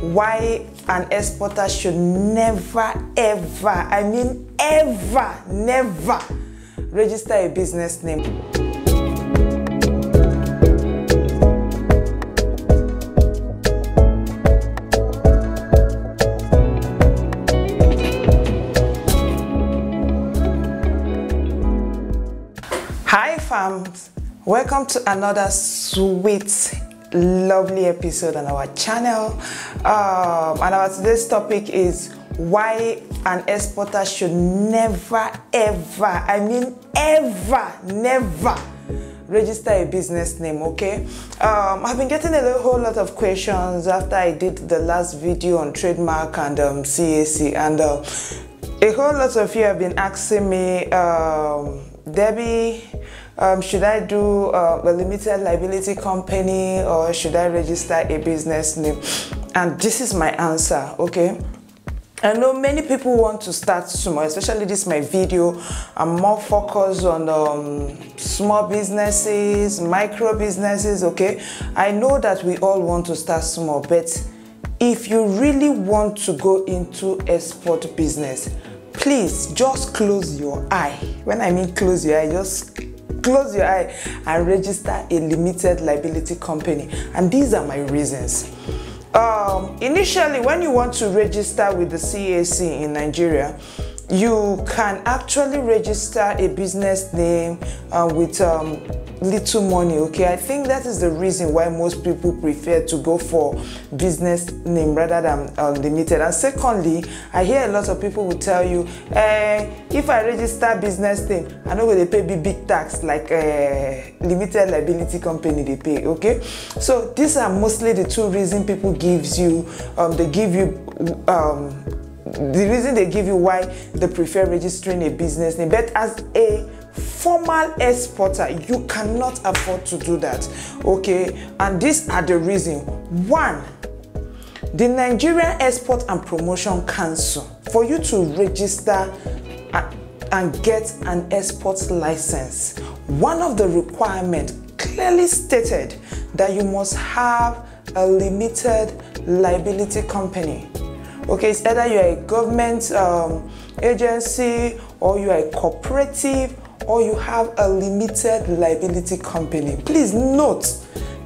why an exporter should never ever i mean ever never register a business name hi farms welcome to another sweet lovely episode on our channel. Um, and our today's topic is why an exporter should never, ever, I mean, ever, never register a business name okay um, i've been getting a whole lot of questions after i did the last video on trademark and um, cac and uh, a whole lot of you have been asking me um, debbie um, should I do uh, a limited liability company or should I register a business name? And this is my answer, okay? I know many people want to start small, especially this my video. I'm more focused on um, small businesses, micro businesses, okay? I know that we all want to start small, but if you really want to go into export business, please just close your eye. When I mean close your eye, just close your eye and register a limited liability company. And these are my reasons. Um, initially, when you want to register with the CAC in Nigeria, you can actually register a business name uh, with um, little money okay? I think that is the reason why most people prefer to go for business name rather than uh, limited. And secondly i hear a lot of people will tell you eh, if i register business name i know they pay big big tax like uh, limited liability company they pay okay? So these are mostly the two reasons people gives you um, they give you um, the reason they give you why they prefer registering a business name but as a formal exporter you cannot afford to do that okay? And these are the reason. One the nigerian export and promotion council for you to register and get an export license one of the requirements clearly stated that you must have a limited liability company okay it's either you're a government um, agency or you are a cooperative or you have a limited liability company. Please note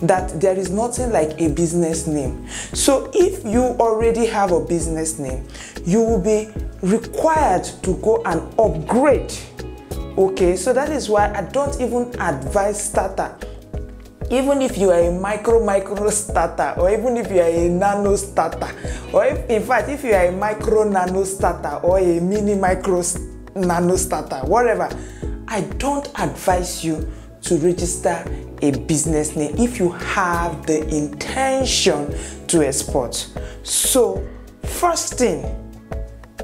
that there is nothing like a business name. So if you already have a business name you will be required to go and upgrade. Okay so that is why i don't even advise starter even if you are a micro micro starter or even if you are a nano starter or if, in fact if you are a micro nano starter or a mini micro nano starter whatever i don't advise you to register a business name if you have the intention to export. So first thing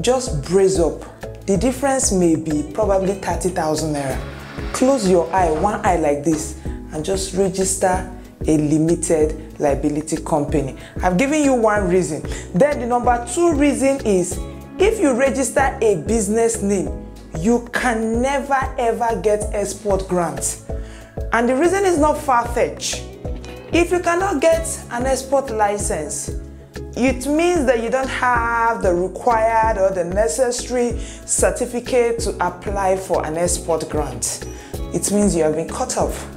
just brace up. The difference may be probably 30,000 naira. Close your eye one eye like this and just register a limited liability company. I've given you one reason. Then the number two reason is if you register a business name, you can never ever get export grants. And the reason is not far-fetched. If you cannot get an export license, it means that you don't have the required or the necessary certificate to apply for an export grant. It means you have been cut off.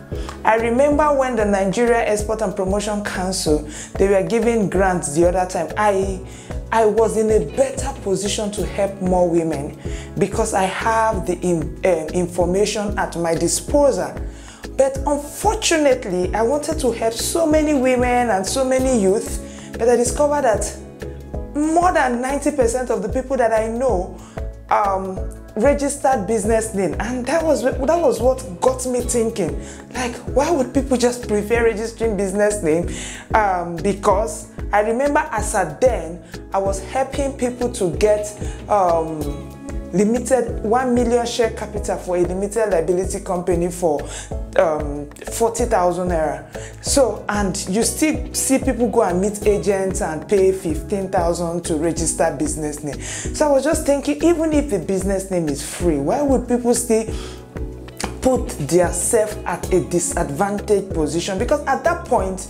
I remember when the Nigeria Export and Promotion Council, they were giving grants the other time. I, I was in a better position to help more women because I have the in, uh, information at my disposal. But unfortunately, I wanted to help so many women and so many youth, but I discovered that more than 90% of the people that I know um, registered business name. And that was that was what got me thinking like why would people just prefer registering business name? Um, because i remember as a then i was helping people to get um, limited 1 million share capital for a limited liability company for um, 40,000 naira. So, and you still see people go and meet agents and pay 15,000 to register business name. So I was just thinking, even if the business name is free, why would people still put their at a disadvantaged position? Because at that point,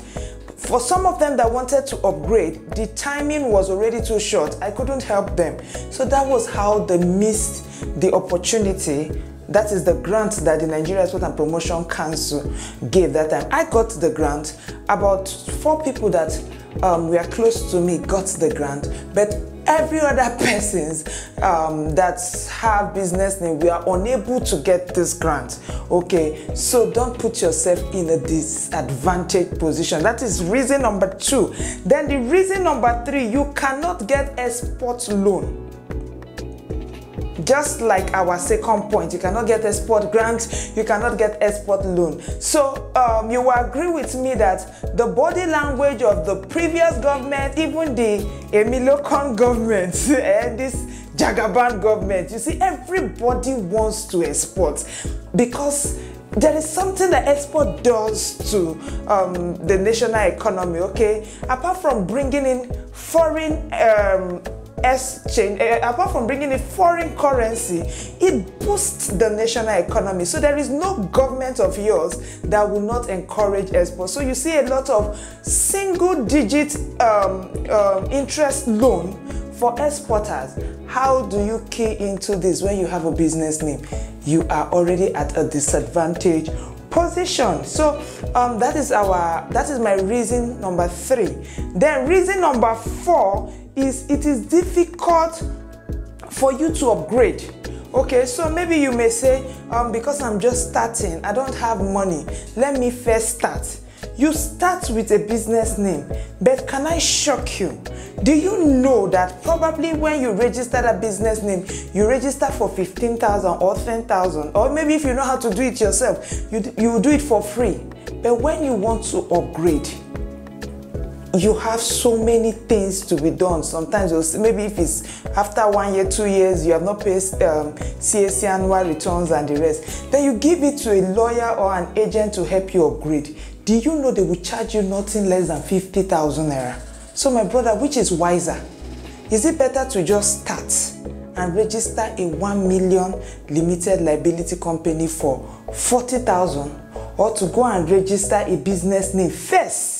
for some of them that wanted to upgrade, the timing was already too short. I couldn't help them. So that was how they missed the opportunity that is the grant that the Nigeria Export and Promotion Council gave that time. I got the grant. About four people that um, were close to me got the grant, but every other persons um, that have business name we are unable to get this grant. Okay so don't put yourself in a disadvantaged position. That is reason number two. Then the reason number three you cannot get export loan just like our second point you cannot get export grant you cannot get export loan. So um, you will agree with me that the body language of the previous government even the emilokan government and this jagaban government you see everybody wants to export because there is something that export does to um, the national economy okay? Apart from bringing in foreign um, exchange, uh, apart from bringing in foreign currency, it boosts the national economy. So there is no government of yours that will not encourage export. So you see a lot of single digit um, um, interest loan for exporters. How do you key into this when you have a business name? You are already at a disadvantage position so um, that is our that is my reason number three then reason number four is it is difficult for you to upgrade. Okay so maybe you may say um, because i'm just starting i don't have money let me first start. You start with a business name but can i shock you? Do you know that probably when you register a business name you register for 15000 or 10000 or maybe if you know how to do it yourself you, you do it for free. But when you want to upgrade you have so many things to be done. Sometimes maybe if it's after one year, two years, you have not paid um, CAC annual returns and the rest, then you give it to a lawyer or an agent to help you upgrade. Do you know they will charge you nothing less than 50,000 naira? So my brother, which is wiser? Is it better to just start and register a 1 million limited liability company for 40,000 or to go and register a business name first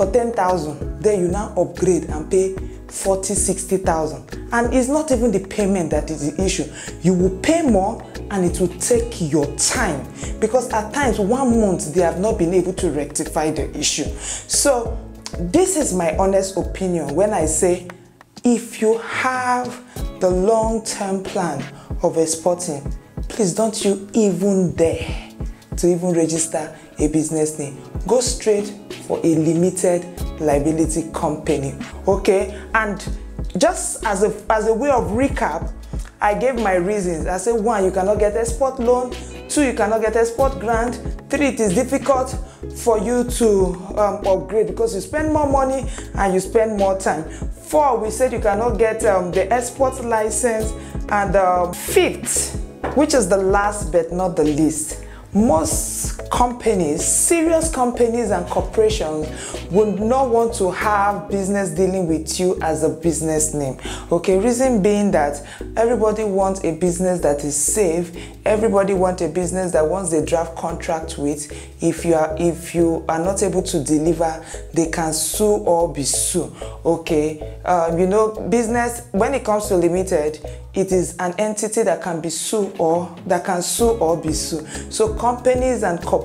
for 10,000, then you now upgrade and pay 40, 60,000. And it's not even the payment that is the issue. You will pay more and it will take your time because at times, one month, they have not been able to rectify the issue. So, this is my honest opinion when I say if you have the long term plan of exporting, please don't you even dare to even register a business name. Go straight for a limited liability company. Okay, and just as a as a way of recap, I gave my reasons. I said one, you cannot get export loan. Two, you cannot get export grant. Three, it is difficult for you to um, upgrade because you spend more money and you spend more time. Four, we said you cannot get um, the export license. And um, fifth, which is the last but not the least, most companies, serious companies and corporations would not want to have business dealing with you as a business name. Okay, reason being that everybody wants a business that is safe. Everybody wants a business that once they draft contract with, if you are if you are not able to deliver, they can sue or be sued. Okay, um, you know, business when it comes to limited, it is an entity that can be sued or that can sue or be sued. So companies and corporations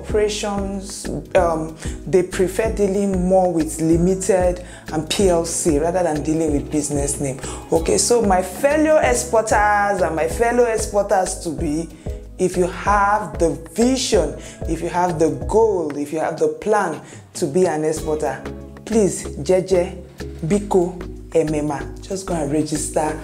um, they prefer dealing more with limited and PLC rather than dealing with business name. Okay, so my fellow exporters and my fellow exporters to be if you have the vision, if you have the goal, if you have the plan to be an exporter, please, JJ, Biko, Emema, just go and register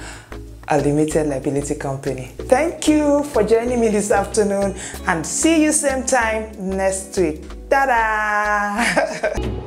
a limited liability company. Thank you for joining me this afternoon and see you same time next week. Ta-da!